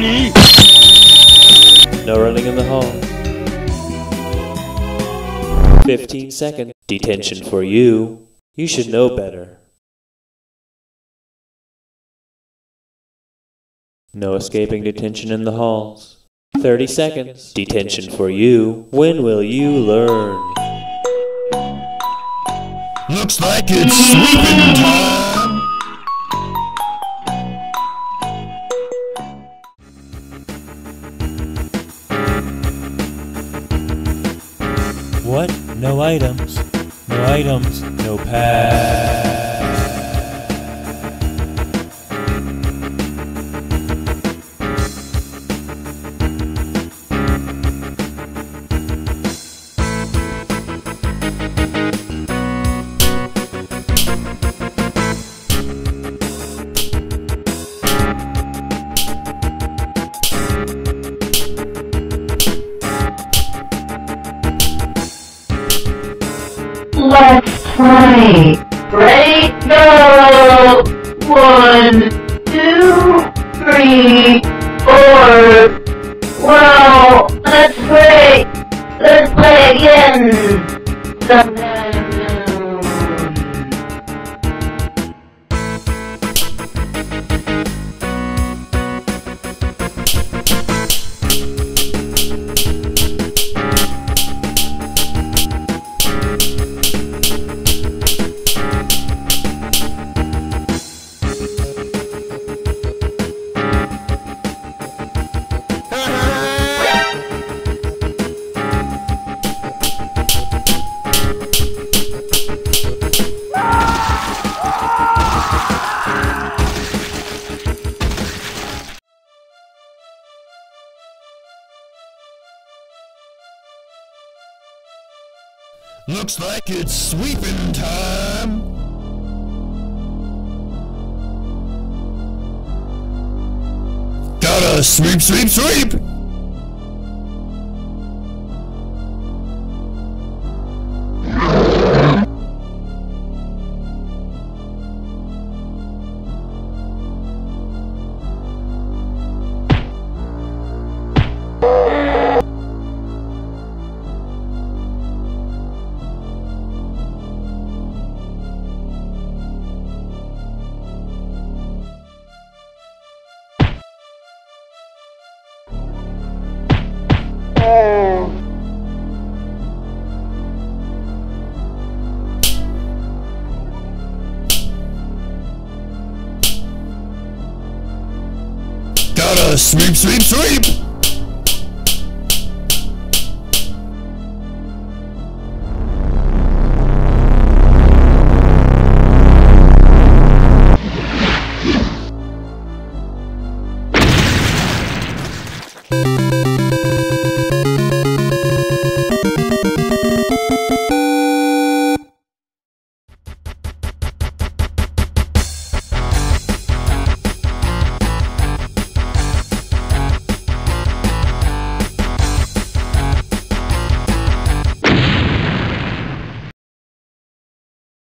NANI?! No running in the hall. 15 seconds. Detention for you. You should know better. No escaping detention in the halls. 30 seconds. Detention for you. When will you learn? Looks like it's sweeping time! What? No items. No items. No pass. Let's play. Ready, go! One, two, three, four. Wow, let's play. Let's play again. Sometime Looks like it's sweeping time! Gotta sweep, sweep, sweep! Gotta sweep, sweep, sweep!